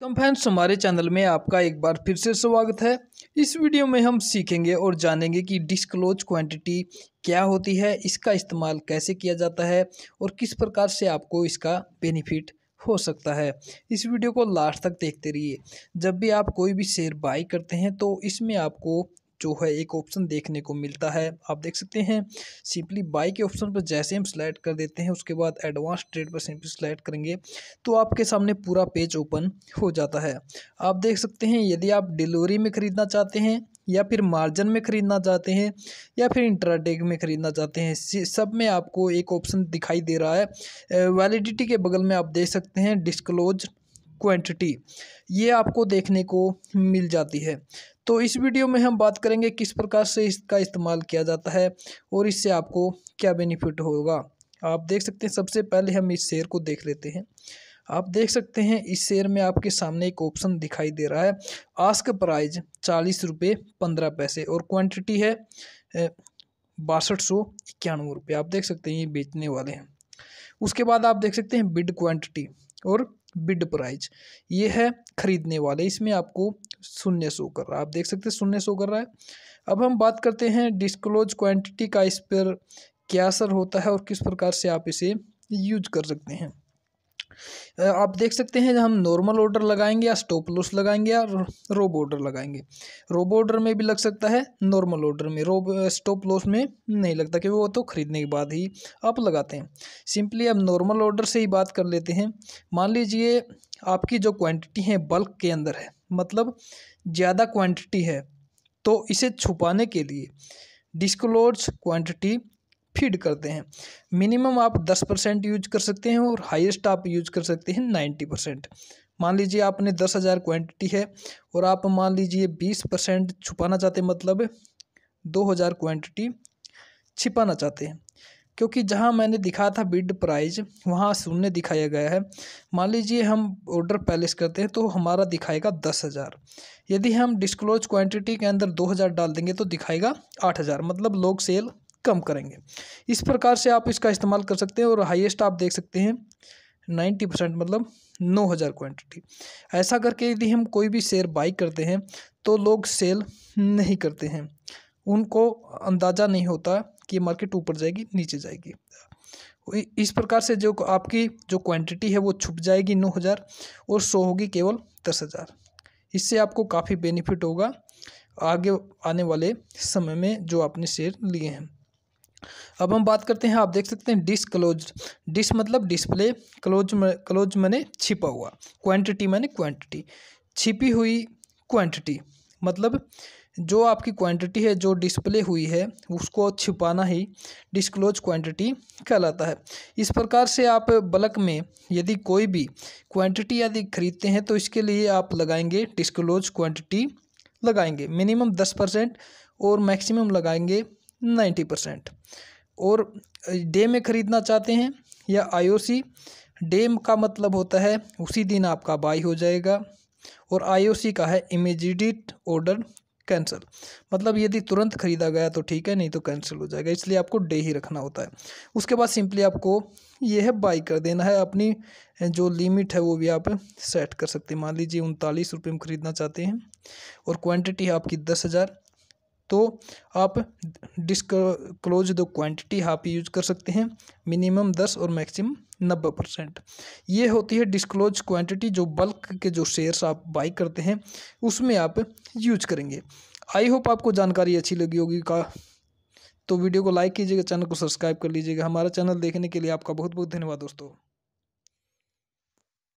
तो फ्रेंड्स, हमारे चैनल में आपका एक बार फिर से स्वागत है। इस वीडियो में हम सीखेंगे और जानेंगे कि डिस्क्लोज क्वांटिटी क्या होती है, इसका इस्तेमाल कैसे किया जाता है और किस प्रकार से आपको इसका बेनिफिट हो सकता है। इस वीडियो को लास्ट तक देखते रहिए। जब भी आप कोई भी शेयर बाई करते हैं तो इसमें आपको जो है एक ऑप्शन देखने को मिलता है। आप देख सकते हैं सिंपली बाई के ऑप्शन पर जैसे हम स्लाइड कर देते हैं, उसके बाद एडवांस ट्रेड पर सिंपली स्लाइड करेंगे तो आपके सामने पूरा पेज ओपन हो जाता है। आप देख सकते हैं, यदि आप डिलीवरी में ख़रीदना चाहते हैं, या फिर मार्जिन में ख़रीदना चाहते हैं, या फिर इंट्राडेक में ख़रीदना चाहते हैं सब में आपको एक ऑप्शन दिखाई दे रहा है। वैलिडिटी के बगल में आप देख सकते हैं डिस्क्लोज क्वांटिटी ये आपको देखने को मिल जाती है। तो इस वीडियो में हम बात करेंगे किस प्रकार से इसका इस्तेमाल किया जाता है और इससे आपको क्या बेनिफिट होगा। आप देख सकते हैं, सबसे पहले हम इस शेयर को देख लेते हैं। आप देख सकते हैं, इस शेयर में आपके सामने एक ऑप्शन दिखाई दे रहा है। आस्क प्राइज चालीस रुपये पंद्रह पैसे और क्वांटिटी है बासठ सौ इक्यानवे रुपये। आप देख सकते हैं, ये बेचने वाले हैं। उसके बाद आप देख सकते हैं बिड क्वांटिटी और बिड प्राइज ये है खरीदने वाले। इसमें आपको शून्य शो कर रहा है। आप देख सकते हैं, शून्य शो कर रहा है। अब हम बात करते हैं डिस्क्लोज क्वांटिटी का इस पर क्या असर होता है और किस प्रकार से आप इसे यूज़ कर सकते हैं। आप देख सकते हैं हम नॉर्मल ऑर्डर लगाएँगे या स्टॉप लॉस लगाएँगे या रोब ऑर्डर लगाएँगे। रोब ऑर्डर में भी लग सकता है नॉर्मल ऑर्डर में। रोब स्टॉप लॉस में नहीं लगता, क्योंकि वो तो ख़रीदने के बाद ही आप लगाते हैं। सिंपली अब नॉर्मल ऑर्डर से ही बात कर लेते हैं। मान लीजिए आपकी जो क्वांटिटी है बल्क के अंदर है मतलब ज़्यादा क्वांटिटी है तो इसे छुपाने के लिए डिस्क्लोज क्वांटिटी फ़ीड करते हैं। मिनिमम आप दस परसेंट यूज़ कर सकते हैं और हाईएस्ट आप यूज़ कर सकते हैं नाइन्टी परसेंट। मान लीजिए आपने दस हज़ार क्वान्टिटी है और आप मान लीजिए बीस परसेंट छुपाना चाहते मतलब दो हज़ार क्वान्टिटी छिपाना चाहते हैं। क्योंकि जहाँ मैंने दिखाया था बिड प्राइस वहाँ शून्य दिखाया गया है। मान लीजिए हम ऑर्डर पैलेस करते हैं तो हमारा दिखाएगा दस हज़ार। यदि हम डिस्क्लोज क्वांटिटी के अंदर दो हज़ार डाल देंगे तो दिखाएगा आठ हज़ार। मतलब लोग सेल कम करेंगे। इस प्रकार से आप इसका इस्तेमाल कर सकते हैं और हाईएस्ट आप देख सकते हैं नाइन्टी परसेंट मतलब नौ हज़ार क्वान्टिटी ऐसा करके यदि हम कोई भी शेयर बाई करते हैं तो लोग सेल नहीं करते हैं। उनको अंदाज़ा नहीं होता कि मार्केट ऊपर जाएगी, नीचे जाएगी। इस प्रकार से जो आपकी जो क्वांटिटी है, वो छुप जाएगी नौ हज़ार और सो होगी केवल दस हज़ार। इससे आपको काफ़ी बेनिफिट होगा आगे आने वाले समय में जो आपने शेयर लिए हैं। अब हम बात करते हैं, आप देख सकते हैं, डिस क्लोज, डिस मतलब डिस्प्ले, क्लोज क्लोज मैंने छिपा हुआ, क्वांटिटी मैंने क्वांटिटी, छिपी हुई क्वांटिटी मतलब जो आपकी क्वांटिटी है, जो डिस्प्ले हुई है, उसको छिपाना ही डिस्क्लोज क्वांटिटी कहलाता है। इस प्रकार से आप बल्क में यदि कोई भी क्वांटिटी यदि खरीदते हैं तो इसके लिए आप लगाएँगे डिस्क्लोज क्वांटिटी, लगाएँगे, मिनिमम दस परसेंट और मैक्सिमम लगाएँगे नाइन्टी परसेंट। और डे में ख़रीदना चाहते हैं या आईओसी डे का मतलब होता है उसी दिन आपका बाई हो जाएगा। और आईओसी का है इमीजिएट ऑर्डर कैंसिल मतलब यदि तुरंत ख़रीदा गया तो ठीक है, नहीं तो कैंसिल हो जाएगा, इसलिए आपको डे ही रखना होता है। उसके बाद सिंपली आपको ये है बाई कर देना है, अपनी जो लिमिट है वो भी आप सेट कर सकते हैं। मान लीजिए उनतालीस रुपये में ख़रीदना चाहते हैं और क्वांटिटी है आपकी दस हज़ार तो आप डिस्क क्लोज दो क्वांटिटी आप यूज़ कर सकते हैं मिनिमम दस और मैक्सिमम नब्बे परसेंट। ये होती है डिस्क्लोज क्वांटिटी जो बल्क के जो शेयर्स आप बाई करते हैं, उसमें आप यूज़ करेंगे। आई होप आपको जानकारी अच्छी लगी होगी का। तो वीडियो को लाइक कीजिएगा, चैनल को सब्सक्राइब कर लीजिएगा। हमारा चैनल देखने के लिए आपका बहुत बहुत धन्यवाद दोस्तों।